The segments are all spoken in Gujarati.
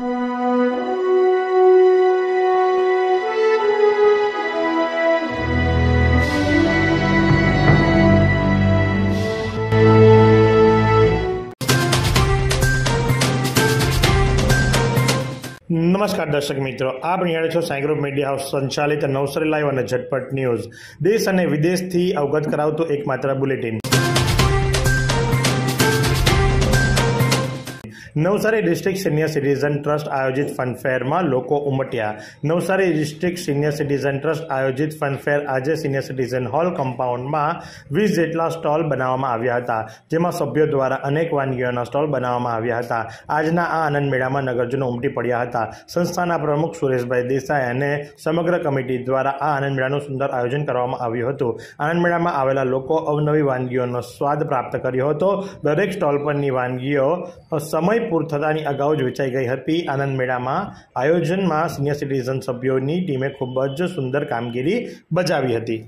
નમસ્કાર દર્શક મિત્રો, આપ નિહાળે છો સાંઈ મીડિયા હાઉસ સંચાલિત નવસરી લાઈવ અને ઝટપટ ન્યૂઝ. દેશ અને વિદેશથી અવગત કરાવતું એકમાત્ર bulletin. Navsari district senior citizen trust આયોજિત ફનફેરમાં લોકો ઉમટ્યા. Navsari district senior citizen trust આયોજિત ફનફેર આજે સિનિયર સિટીઝન હોલ કમ્પાઉન્ડમાં વીસ જેટલા સ્ટોલ બનાવવામાં આવ્યા હતા, જેમાં સભ્યો દ્વારા અનેક વાનગીઓના સ્ટોલ બનાવવામાં આવ્યા હતા. આજના આ આનંદ મેળામાં નગરજનો ઉમટી પડ્યા હતા. સંસ્થાના પ્રમુખ સુરેશભાઈ દેસાઈ અને સમગ્ર કમિટી દ્વારા આ આનંદ મેળાનું સુંદર આયોજન કરવામાં આવ્યું હતું. આનંદ મેળામાં આવેલા લોકો અવનવી વાનગીઓનો સ્વાદ પ્રાપ્ત કર્યો હતો. દરેક સ્ટોલ પરની વાનગીઓ સમય પૂર થતાની અગાઉ જ વેચાઈ ગઈ હતી. આનંદ મેળામાં આયોજનમાં સિનિયર સિટીઝન સભ્યોની ટીમે ખૂબ જ સુંદર કામગીરી બજાવી હતી.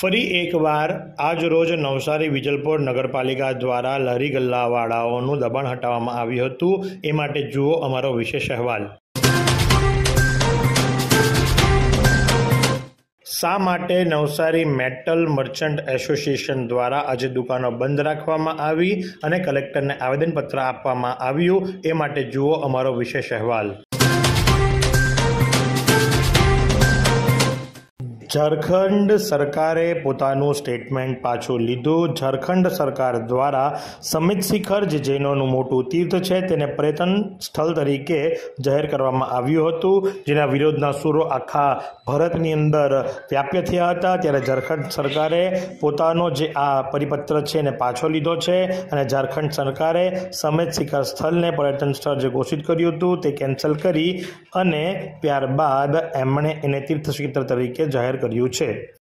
ફરી એકવાર આજ રોજ નવસારી વિજલપોર નગરપાલિકા દ્વારા લહેરી ગલ્લાવાળાઓનું દબાણ હટાવવામાં આવ્યું હતું. એ માટે જુઓ અમારો વિશેષ અહેવાલ. શા માટે નવસારી મેટલ મર્ચન્ટ એસોસિએશન દ્વારા આજે દુકાનો બંધ રાખવામાં આવી અને કલેક્ટરને આવેદનપત્ર આપવામાં આવ્યું? એ માટે જુઓ અમારો વિશેષ અહેવાલ. ઝારખંડ સરકારે પોતાનું સ્ટેટમેન્ટ પાછું લીધું. ઝારખંડ સરકાર દ્વારા સમિત શિખર, જે જૈનોનું મોટું તીર્થ છે, તેને પર્યટન સ્થળ તરીકે જાહેર કરવામાં આવ્યું હતું. જેના વિરોધના સૂરો આખા ભારતની અંદર વ્યાપ્ય થયા હતા. ત્યારે ઝારખંડ સરકારે પોતાનો જે આ પરિપત્ર છે, એને પાછો લીધો છે અને ઝારખંડ સરકારે સમિત શિખર સ્થળને પર્યટન સ્થળ જે ઘોષિત કર્યું હતું, તે કેન્સલ કરી અને ત્યારબાદ એમણે એને તીર્થ તરીકે જાહેર કર્યું છે.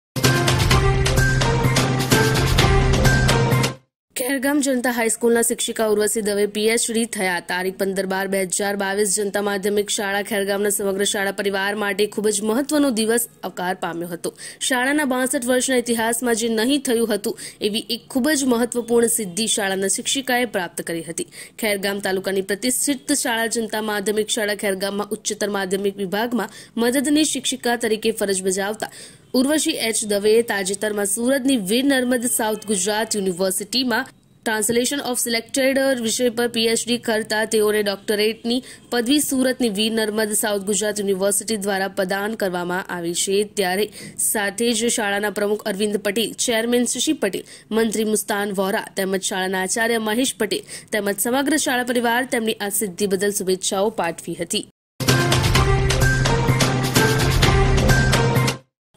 ખેરગામ જનતા હાઈસ્કૂલના શિક્ષિકા ઉર્વશી દવે પીએચડી થયા. તારીખ પંદર બાર બે હજાર બાવીસ જનતા માધ્યમિક શાળા ખેરગામના સમગ્ર શાળા પરિવાર માટે ખૂબ જ મહત્વનો દિવસ અવકાર પામ્યો હતો. શાળાના બાસઠ વર્ષના ઇતિહાસમાં જે નહીં થયું હતું, એવી એક ખૂબ જ મહત્વપૂર્ણ સિદ્ધિ શાળાના શિક્ષિકાએ પ્રાપ્ત કરી હતી. ખેરગામ તાલુકાની પ્રતિષ્ઠિત શાળા જનતા માધ્યમિક શાળા ખેરગામમાં ઉચ્ચતર માધ્યમિક વિભાગમાં મદદની શિક્ષિકા તરીકે ફરજ બજાવતા ઉર્વશી એચ દવેએ તાજેતરમાં સુરતની વીર નર્મદ સાઉથ ગુજરાત યુનિવર્સિટીમાં ટ્રાન્સલેશન ઓફ સિલેક્ટેડ વિષય પર પીએચડી કરતા તેઓને ડોક્ટરેટની પદવી સુરતની વીર નર્મદ સાઉથ ગુજરાત યુનિવર્સિટી દ્વારા પ્રદાન કરવામાં આવી છે. ત્યારે સાથે જ શાળાના પ્રમુખ અરવિંદ પટેલ, ચેરમેન શશી પટેલ, મંત્રી મુસ્તાન વોરા તેમજ શાળાના આચાર્ય મહેશ પટેલ તેમજ સમગ્ર શાળા પરિવાર તેમની આ સિદ્ધિ બદલ શુભેચ્છાઓ પાઠવી હતી.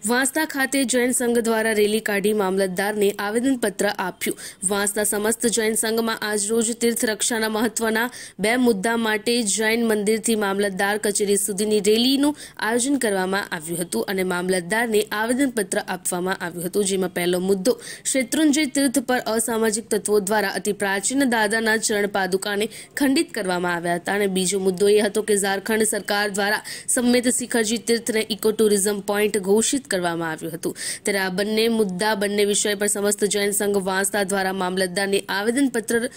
વાંસદા ખાતે જૈન સંઘ દ્વારા રેલી કાઢી મામલતદારને આવેદનપત્ર આપ્યું. વાંસદા સમસ્ત જૈન સંઘમાં આજરોજ તીર્થ રક્ષાના મહત્વના બે મુદ્દા માટે જૈન મંદિરથી મામલતદાર કચેરી સુધીની રેલીનું આયોજન કરવામાં આવ્યું હતું અને મામલતદારને આવેદનપત્ર આપવામાં આવ્યું હતું, જેમાં પહેલો મુદ્દો શેત્રુંજય તીર્થ પર અસામાજિક તત્વો દ્વારા અતિ પ્રાચીન દાદાના ચરણ પાદુકાને ખંડિત કરવામાં આવ્યા હતા. અને બીજો મુદ્દો એ હતો કે ઝારખંડ સરકાર દ્વારા સમ્મેત શિખરજી તીર્થને ઇકો ટુરિઝમ પોઈન્ટ ઘોષિત કરવામાં આવ્યું હતું. ત્યારે આ બંને મુદ્દા, બંને વિષય પર સમસ્ત જૈન સંઘ વાંસદા દ્વારા મામલતદારને આવેદનપત્ર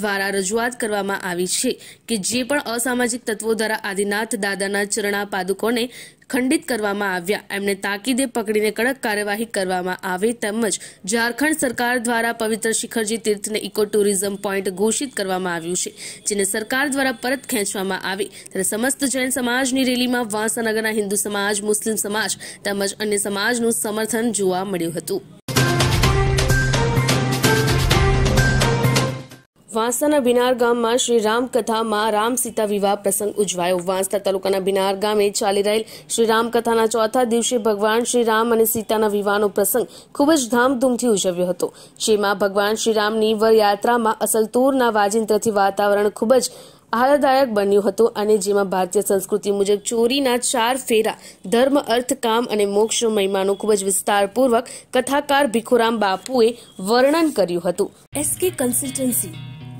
દ્વારા રજૂઆત કરવામાં આવી છે કે જે પણ અસામાજિક તત્વો દ્વારા આદિનાથ દાદાના ચરણા પાદુકોને ખંડિત કરવામાં આવ્યા, એમને તાકીદે પકડીને કડક કાર્યવાહી કરવામાં આવે તેમજ ઝારખંડ સરકાર દ્વારા પવિત્ર શિખરજી તીર્થને ઇકો ટુરિઝમ પોઈન્ટ ઘોષિત કરવામાં આવ્યું છે, જેને સરકાર દ્વારા પરત ખેંચવામાં આવે. ત્યારે સમસ્ત જૈન સમાજની રેલીમાં વાંસાનગરના હિન્દુ સમાજ, મુસ્લિમ સમાજ તેમજ અન્ય સમાજનું સમર્થન જોવા મળ્યું હતું. વાંસદાના બિનાર ગામમાં શ્રી રામકથામાં રામ સીતા વિવાહ પ્રસંગ ઉજવાયો. વાંસદા તાલુકાના બિનાર ગામે ચાલી રહેલ શ્રી રામકથાના ચોથા દિવસે ભગવાન શ્રી રામ અને સીતાના વિવાહનો પ્રસંગ ખૂબ જ ધામધૂમથી ઉજવ્યો હતો. જેમાં ભગવાન શ્રી રામની વરયાત્રામાં અસલતૂરના વાજિંત્રથી વાતાવરણ ખૂબ જ આહલાદાયક બન્યું હતું અને જેમાં ભારતીય સંસ્કૃતિ મુજબ ચોરીના ચાર ફેરા, ધર્મ, અર્થ, કામ અને મોક્ષ મહિમાનું ખૂબ જ વિસ્તારપૂર્વક કથાકાર ભીખુરામ બાપુએ વર્ણન કર્યું હતું. એસકે કન્સલ્ટન્સી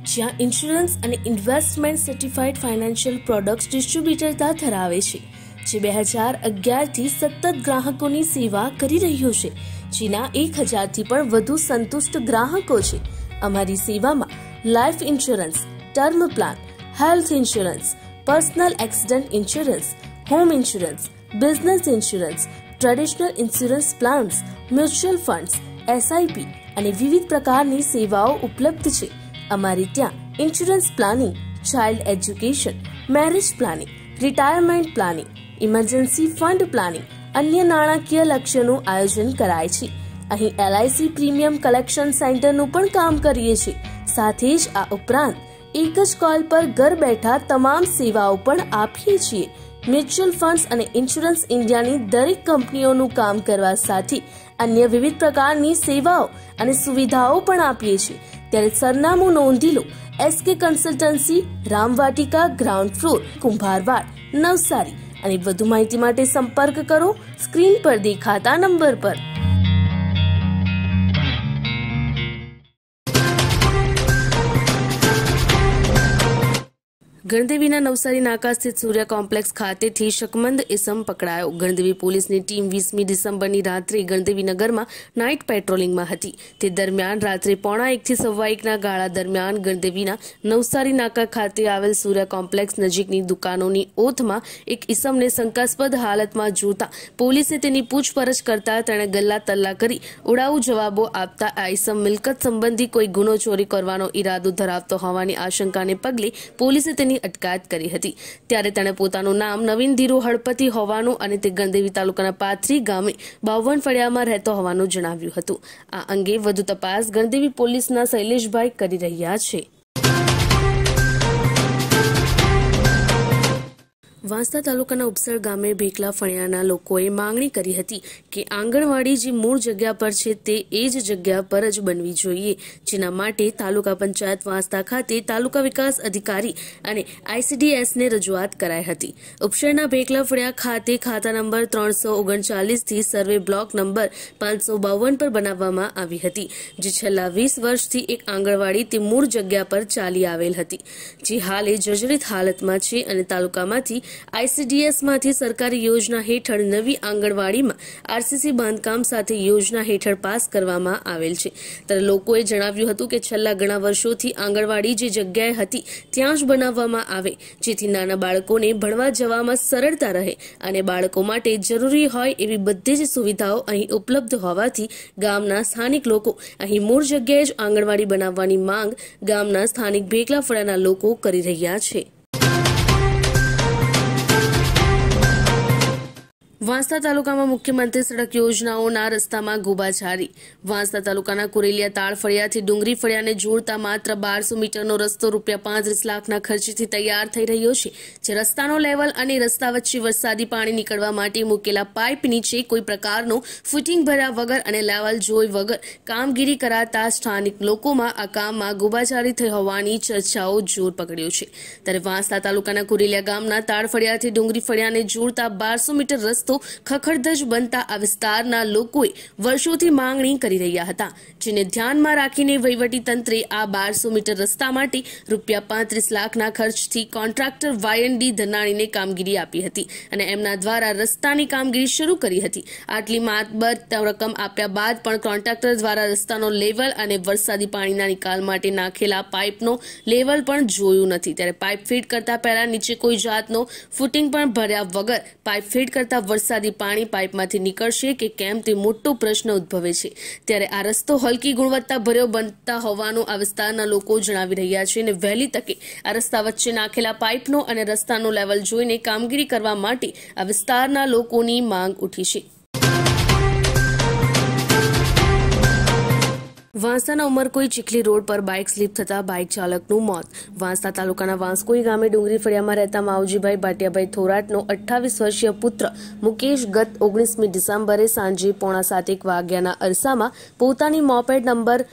જ્યાં ઇન્સ્યોરન્સ અને ઇન્વેસ્ટમેન્ટ સર્ટિફાઈડ ફાઇનાન્શિયલ પ્રોડક્ટ્સ ડિસ્ટ્રીબ્યુટરતા ધરાવે છે, જે બે હજાર અગિયારથી સતત ગ્રાહકોની સેવા કરી રહ્યો છે, જેના એક હજારથી પણ વધુ સંતુષ્ટ ગ્રાહકો છે. અમારી સેવામાં life insurance term plan health insurance personal accident insurance home insurance business insurance traditional insurance plans mutual funds SIP અને વિવિધ પ્રકારની સેવાઓ ઉપલબ્ધ છે. અમારે ત્યાં insurance planning child education marriage planning retirement planning emergency fund planning અન્ય નાણાકીય લક્ષ્યનું આયોજન કરાય છે. અહીં એલઆઈસી પ્રીમિયમ કલેક્શન સેન્ટરનું પણ કામ કરીએ છીએ. સાથે જ આ ઉપરાંત એક જ કોલ પર ઘર બેઠા તમામ સેવાઓ પણ આપીએ છીએ. મ્યુચ્યુઅલ ફંડ્સ અને ઇન્સ્યોરન્સ ઇન્ડિયાની દરેક કંપનીઓનું કામ કરવા સાથે અન્ય વિવિધ પ્રકારની સેવાઓ અને સુવિધાઓ પણ આપીએ છીએ. ત્યારે સરનામું નોંધી લો SK consultancy Ramvatika ground floor Kumbharwad Navsari અને વધુ માહિતી માટે સંપર્ક કરો સ્ક્રીન પર દેખાતા નંબર પર. ગણદેવીના નવસારી નાકા સ્થિત સૂર્ય કોમ્પ્લેક્સ ખાતેથી શકમંદ ઇસમ પકડાયો. ગણદેવી પોલીસની ટીમ વીસમી ડિસેમ્બરની રાત્રે ગણદેવી નાઇટ પેટ્રોલિંગમાં હતી. તે દરમિયાન રાત્રે પોણા એકથી સવા એકના ગાળા દરમિયાન ગણદેવીના નવસારી નાકા ખાતે આવેલ સૂર્ય કોમ્પ્લેક્સ નજીકની દુકાનોની ઓથમાં એક ઇસમને શંકાસ્પદ હાલતમાં જોતા પોલીસે તેની પૂછપરછ કરતા તેણે ગલ્લા તલ્લા કરી ઉડાઉ જવાબો આપતા આ ઇસમ મિલકત સંબંધી કોઈ ગુનો ચોરી કરવાનો ઈરાદો ધરાવતો હોવાની આશંકાને પગલે પોલીસે તેની અટકાયત કરી હતી. ત્યારે તેણે પોતાનું નામ નવીન ધીરુ હળપતિ હોવાનું અને તે ગણદેવી તાલુકાના પાથરી ગામે બાવન ફળિયામાં રહેતો હોવાનું જણાવ્યું હતું. આ અંગે વધુ તપાસ ગણદેવી પોલીસના શૈલેષભાઈ કરી રહ્યા છે. વાંસદા તાલુકાના ઉપસર ગામે ભેકલા ફળિયાના લોકોએ માંગણી કરી હતી કે આંગણવાડી જે મૂળ જગ્યા પર છે તે એ જ જગ્યા પર જ બનવી જોઈએ, જેના માટે તાલુકા પંચાયત વાંસદા ખાતે તાલુકા વિકાસ અધિકારી અને આઈસીડીએસને રજૂઆત કરાઈ હતી. ઉપસરના ભેકલા ફળિયા ખાતે ખાતા નંબર ત્રણસો ઓગણચાલીસથી સર્વે બ્લોક નંબર પાંચસો બાવન પર બનાવવામાં આવી હતી, જે છેલ્લા વીસ વર્ષથી એક આંગણવાડી તે મૂળ જગ્યા પર ચાલી આવેલ હતી. જે હાલે જર્જરિત હાલતમાં છે અને તાલુકામાંથી આઈસીડીએસમાંથી સરકારી યોજના હેઠળ નવી આંગણવાડીમાં આરસીસી બાંધકામ સાથે યોજના હેઠળ પાસ કરવામાં આવેલ છે. ત્યારે લોકોએ જણાવ્યું હતું કે છેલ્લા ઘણા વર્ષોથી આંગણવાડી જે જગ્યાએ હતી, ત્યાં જ બનાવવામાં આવે, જેથી નાના બાળકોને ભણવા જવામાં સરળતા રહે અને બાળકો માટે જરૂરી હોય એવી બધી જ સુવિધાઓ અહીં ઉપલબ્ધ હોવાથી ગામના સ્થાનિક લોકો અહીં મૂળ જગ્યાએ જ આંગણવાડી બનાવવાની માંગ ગામના સ્થાનિક ભેગલા ફળાના લોકો કરી રહ્યા છે. વાંસદા તાલુકામાં મુખ્યમંત્રી સડક યોજનાઓના રસ્તામાં ગોબાચારી વાંસદા તાલુકાના કુરેલિયા તાળ ફળિયાથી ડુંગરી ફળિયાને જોડતા માત્ર બારસો મીટરનો રસ્તો રૂપિયા પાંત્રીસ લાખના ખર્ચથી તૈયાર થઈ રહ્યો છે, જે રસ્તાનો લેવલ અને રસ્તા વચ્ચે વરસાદી પાણી નીકળવા માટે મૂકેલા પાઇપ નીચે કોઈ પ્રકારનો ફૂટિંગ ભર્યા વગર અને લેવલ જોઈ વગર કામગીરી કરાતા સ્થાનિક લોકોમાં આ કામમાં ગોબાચારી થઈ હોવાની ચર્ચાઓ જોર પકડ્યો છે. ત્યારે વાંસદા તાલુકાના કુરેલિયા ગામના તાળ ફળિયાથી ડુંગરી ફળિયાને જોડતા બારસો મીટર રસ્તો ખખડધજ બનતા આ વિસ્તારના લોકોએ વર્ષોથી માંગણી કરી રહ્યા હતા. જેને ધ્યાનમાં રાખીને વહીવટી તંત્રે આ બારસો મીટર રસ્તા માટે રૂપિયા પાંત્રીસ લાખના ખર્ચથી કોન્ટ્રાક્ટર વાયનડી ધનાણીને કામગીરી આપી હતી અને એમના દ્વારા રસ્તાની કામગીરી શરૂ કરી હતી. આટલી માતબર રકમ આપ્યા બાદ પણ કોન્ટ્રાક્ટર દ્વારા રસ્તાનો લેવલ અને વરસાદી પાણીના નિકાલ માટે નાખેલા પાઇપનો લેવલ પણ જોયું નથી. ત્યારે પાઇપ ફીટ કરતા પહેલા નીચે કોઈ જાતનો ફૂટિંગ પણ ભર્યા વગર પાઇપ ફીટ કરતા વરસાદી પાણી પાઇપમાંથી નીકળશે કે કેમ તે મોટો પ્રશ્ન ઉદ્ભવે છે. ત્યારે આ રસ્તો હલકી ગુણવત્તા ભર્યો બનતા હોવાનું આ વિસ્તારના લોકો જણાવી રહ્યા છે અને વહેલી તકે આ રસ્તા વચ્ચે નાખેલા પાઇપનો અને રસ્તાનો લેવલ જોઈને કામગીરી કરવા માટે આ વિસ્તારના લોકોની માંગ ઉઠી છે. વાંસદાના ઉમરકોઈ ચીખલી રોડ પર બાઇક સ્લીપ થતા બાઇક ચાલકનું મોત. વાંસા તાલુકાના વાંસકોઈ ગામે ડુંગરી ફળિયામાં રહેતા માવજીભાઈ ભાટિયાભાઈ થોરાટનો અઠ્ઠાવીસ વર્ષીય પુત્ર મુકેશ ગત ઓગણીસમી ડિસેમ્બરે સાંજે પોણા સાતેક વાગ્યાના અરસામાં પોતાની મોપેડ નંબર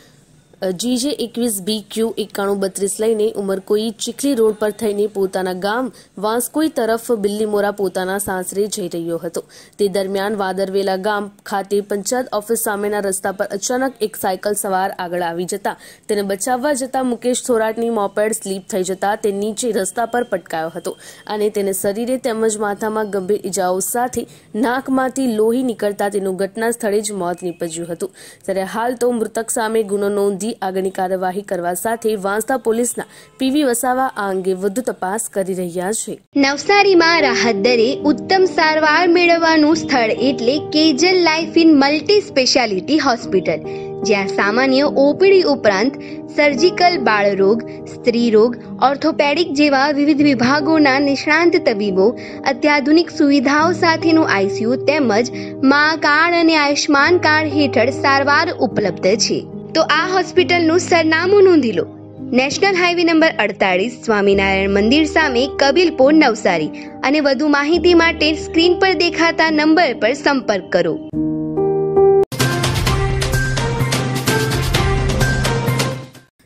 જીજે એકવીસ બી ક્યુ એકાણું બત્રીસ લઈને ઉમરકોઈ ચીખલી રોડ પર થઈને પોતાના ગામ વાંસકોઈ તરફ બિલ્લીમોરા પોતાના સાસરે જઈ રહ્યો હતો. તે દરમિયાન વાદરવેલા ગામ ખાતે પંચાયત ઓફિસ સામેના રસ્તા પર અચાનક એક સાયકલ સવાર આગળ આવી જતા તેને બચાવવા જતા મુકેશ થોરાટની મોપેડ સ્લીપ થઈ જતા તે નીચે રસ્તા પર પટકાયો હતો અને તેને શરીરે તેમજ માથામાં ગંભીર ઇજાઓ સાથે નાકમાંથી લોહી નીકળતા તેનું ઘટના સ્થળે જ મોત નીપજ્યું હતું. ત્યારે હાલ તો મૃતક સામે ગુનો નોંધી કરી આગળની કાર્યવાહી કરવા સાથે વાંસદા પોલીસના પીવી વસાવા આ અંગે વધુ તપાસ કરી રહ્યા છે. નવસારીમાં રાહત દરે ઉત્તમ સારવાર મેળવવાનું સ્થળ એટલે Kejal life in multi speciality hospital, જ્યાં સામાન્ય ઓપીડી ઉપરાંત સર્જિકલ બાળરોગ, સ્ત્રીરોગ, ઓર્થોપેડિક જેવા વિવિધ વિભાગોના નિષ્ણાંત તબીબો, અત્યાધુનિક સુવિધાઓ સાથેનું આઈસીયુ તેમજ મા કાર્ડ અને આયુષ્માન કાર્ડ હેઠળ સારવાર ઉપલબ્ધ છે. તો આ હોસ્પિટલનું સરનામું નોંધી લો. નેશનલ હાઈવે નંબર અડતાળીસ, સ્વામિનારાયણ મંદિર સામે કબીલપુર નવસારી અને વધુ માહિતી માટે સ્ક્રીન પર દેખાતા નંબર પર સંપર્ક કરો.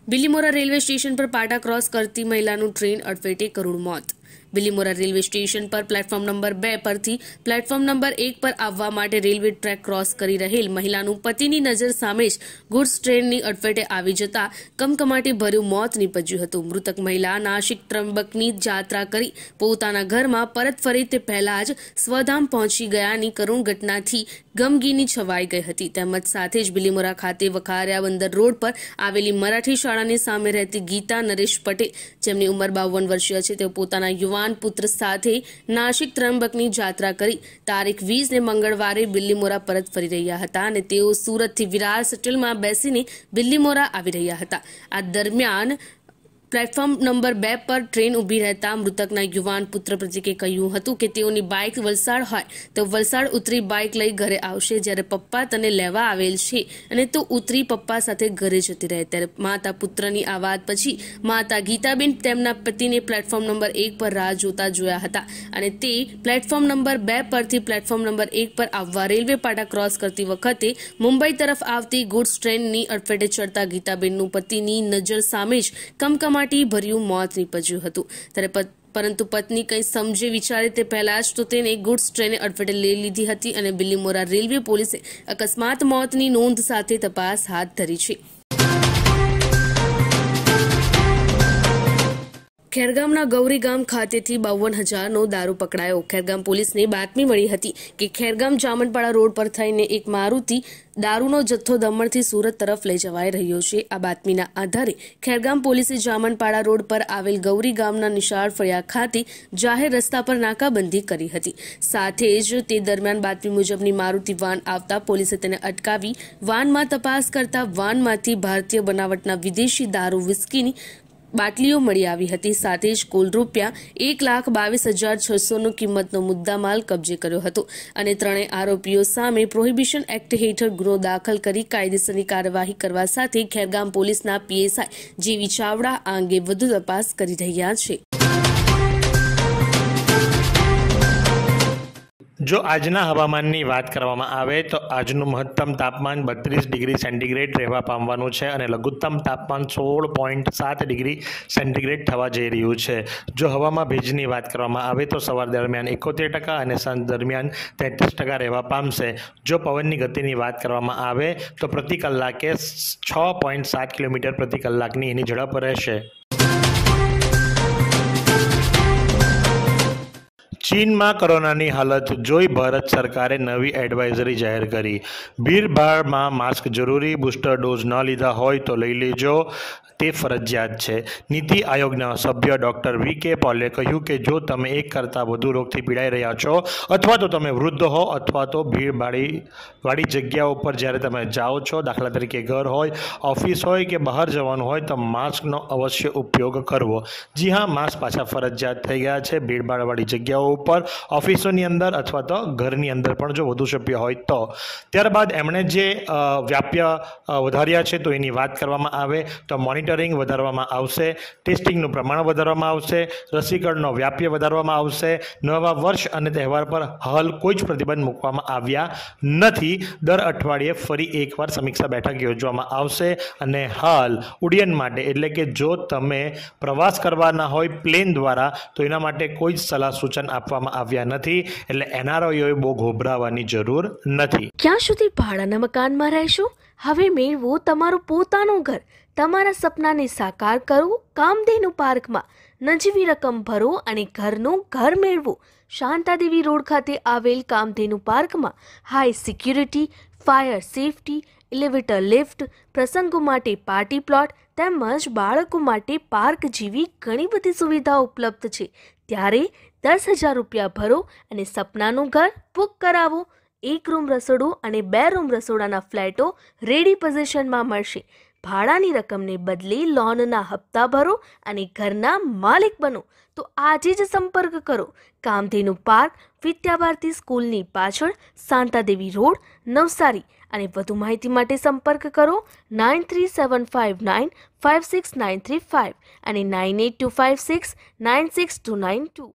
બિલીમોરા રેલવે સ્ટેશન પર પાટા ક્રોસ કરતી મહિલાનું ટ્રેન અડફેટે કરુણ મોત. બિલીમોરા રેલવે સ્ટેશન પર પ્લેટફોર્મ નંબર બે પરથી પ્લેટફોર્મ નંબર એક પર આવવા માટે રેલવે ટ્રેક ક્રોસ કરી રહેલ મહિલાનું પતિની નજર સામે જ ગુડ્સ ટ્રેનની અડફેટે આવી જતા કમકમાટી ભર્યું મોત નીપજ્યું હતું. મૃતક મહિલા નાશિક ત્રંબકની જાત્રા કરી પોતાના ઘરમાં પરત ફરી તે પહેલા જ સ્વધામ પહોંચી ગયાની કરુણ ઘટનાથી ગમગીની છવાઈ ગઈ હતી. તેમજ સાથે જ બિલીમોરા ખાતે વખાર્યા બંદર રોડ પર આવેલી મરાઠી શાળાની સામે રહેતી ગીતા નરેશ પટેલ, જેમની ઉંમર બાવન વર્ષીય છે, તેઓ પોતાના યુવાન પુત્ર સાથે નાશિક ત્રંબકની જાત્રા કરી. તારીખ વીસ ને મંગળવારે બિલ્લીમોરા પરત ફરી રહ્યા હતા અને તેઓ સુરતથી વિરાર સટલમાં બેસીને બિલ્લીમોરા આવી રહ્યા હતા. આ દરમિયાન પ્લેટફોર્મ નંબર બે પર ટ્રેન ઊભી રહેતા મૃતકના યુવાન પુત્ર પ્રતિકે કહ્યું હતું કે તેઓની બાઇક વલસાડ હોય તો વલસાડ ઉતરી બાઇક લઈ ઘરે આવશે જ્યારે પપ્પા તને લેવા આવેલ છે અને તો ઉતરી પપ્પા સાથે ઘરે જતી રહે. ત્યારે માતા પુત્રની આ વાત પછી માતા ગીતાબેન તેમના પતિને પ્લેટફોર્મ નંબર એક પર રાહ જોતા જોયા હતા અને તે પ્લેટફોર્મ નંબર બે પરથી પ્લેટફોર્મ નંબર એક પર આવવા રેલવે પાટા ક્રોસ કરતી વખતે મુંબઈ તરફ આવતી ગુડ્સ ટ્રેનની અડફેટે ચડતા ગીતાબેનનું પતિની નજર સામે જ કમકમાટી ભર્યું મોત નીપજ્યું હતું. ત્યારે પરંતુ પત્ની કંઈ સમજે વિચારે તે પહેલા જ તો તેને ગુડ્સ ટ્રેને અડફેટે લઈ લીધી હતી અને બિલીમોરા રેલવે પોલીસે અકસ્માત મોતની નોંધ સાથે તપાસ હાથ ધરી છે. ખેરગામના ગૌરી ગામ ખાતેથી બાવન હજારનો દારૂ પકડાયો. ખેરગામ પોલીસને બાતમી મળી હતી કે ખેરગામ જામનપાડા રોડ પર થઈને એક મારુતિ દારૂનો જથ્થો દમણથી સુરત તરફ લઈ જવાઈ રહ્યો છે. આ બાતમીના આધારે ખેરગામ પોલીસે જામનપાડા રોડ પર આવેલ ગૌરી ગામના નિશાળ ફળિયા ખાતે જાહેર રસ્તા પર નાકાબંધી કરી હતી. સાથે જ તે દરમિયાન બાતમી મુજબની મારુતિ વાન આવતા પોલીસે તેને અટકાવી વાનમાં તપાસ કરતા વાનમાંથી ભારતીય બનાવટના વિદેશી દારૂ વિસ્કીની બાટલીઓ મળી આવી હતી. સાથે જ કુલ રૂપિયા એક લાખ બાવીસ હજાર છસોનો કિંમતનો મુદ્દામાલ કબજે કર્યો હતો અને ત્રણેય આરોપીઓ સામે પ્રોહિબિશન એક્ટ હેઠળ ગુનો દાખલ કરી કાયદેસરની કાર્યવાહી કરવા સાથે ખેરગામ પોલીસના પીએસઆઈ જેવી ચાવડા આ અંગે વધુ તપાસ કરી રહ્યા છે. જો આજના હવામાનની વાત કરવામાં આવે તો આજનું મહત્તમ તાપમાન બત્રીસ ડિગ્રી સેન્ટીગ્રેડ રહેવા પામવાનું છે અને લઘુત્તમ તાપમાન સોળ પોઈન્ટ સાત ડિગ્રી સેન્ટીગ્રેડ થવા જઈ રહ્યું છે. જો હવામાં ભેજની વાત કરવામાં આવે તો સવાર દરમિયાન એકોતેર ટકા અને સાંજ દરમિયાન તેત્રીસ ટકા રહેવા પામશે. જો પવનની ગતિની વાત કરવામાં આવે તો પ્રતિ કલાકે છ પોઈન્ટ સાત કિલોમીટર પ્રતિ કલાકની એની ઝડપ રહેશે. ચીનમાં કોરોનાની હાલત જોઈ ભારત સરકારે નવી એડવાઇઝરી જાહેર કરી. ભીડભાડમાં માસ્ક જરૂરી, બુસ્ટર ડોઝ ન લીધા હોય તો લઈ લેજો. તે ફરજિયાત છે. નીતિ આયોગના સભ્ય ડૉક્ટર વી કે પોલે કહ્યું કે જો તમે એક કરતાં વધુ રોગથી પીડાઈ રહ્યા છો અથવા તો તમે વૃદ્ધ હો અથવા તો ભીડભાડી વાળી જગ્યાઓ પર જ્યારે તમે જાઓ છો, દાખલા તરીકે ઘર હોય, ઓફિસ હોય કે બહાર જવાનું હોય, તો માસ્કનો અવશ્ય ઉપયોગ કરવો. જી હા, માસ્ક પાછા ફરજિયાત થઈ ગયા છે. ભીડભાડવાળી જગ્યાઓ ઉપર, ઓફિસોની અંદર અથવા તો ઘરની અંદર પણ જો વધુ સભ્ય હોય તો. ત્યારબાદ એમણે જે વ્યાપ્ય વધાર્યા છે તો એની વાત કરવામાં આવે. તો મોનિટરિંગ વધારવામાં આવશે ટેસ્ટિંગનું પ્રમાણ વધારવામાં આવશે, રસીકરણનો વ્યાપ્ય વધારવામાં આવશે, નવા વર્ષ અને તહેવાર પર હાલ કોઈ જ પ્રતિબંધ મૂકવામાં આવ્યા નથી. દર અઠવાડિયે ફરી એકવાર સમીક્ષા બેઠક યોજવામાં આવશે અને હાલ ઉડ્ડયન માટે, એટલે કે જો તમે પ્રવાસ કરવાના હોય પ્લેન દ્વારા, તો એના માટે કોઈ જ સલાહ સૂચન આપવામાં આવ્યા નથી, એટલે એનઆરઓએ બહુ ગોભરાવાની જરૂર નથી. ક્યાં સુધી ભાડાના મકાનમાં રહેશો? હવે મેળવો તમારું પોતાનું ઘર. તમારા સપનાને સાકાર કરો, કામધેનુ પાર્કમાં નજીવી રકમ ભરો અને ઘરનું ઘર મેળવો. શાંતાદેવી રોડ ખાતે આવેલ કામધેનુ પાર્કમાં high security, fire safety elevator lift, પ્રસંગો માટે પાર્ટી પ્લોટ તેમજ બાળકો માટે પાર્ક જેવી ઘણી બધી સુવિધાઓ ઉપલબ્ધ છે. ત્યારે દસ હજાર રૂપિયા ભરો અને સપનાનું ઘર બુક કરાવો. એક રૂમ રસોડું અને બે રૂમ રસોડાના ફ્લેટો રેડી પોઝિશનમાં મળશે. ભાડાની રકમને બદલે લોનના હપ્તા ભરો અને ઘરના માલિક બનો. તો આજે જ સંપર્ક કરો. કામધેનુ પાર્ક, વિદ્યાભારતી સ્કૂલની પાછળ, શાંતાદેવી રોડ, નવસારી. અને વધુ માહિતી માટે સંપર્ક કરો nine three seven five nine five six nine three five અને nine eight two five six nine six two nine two.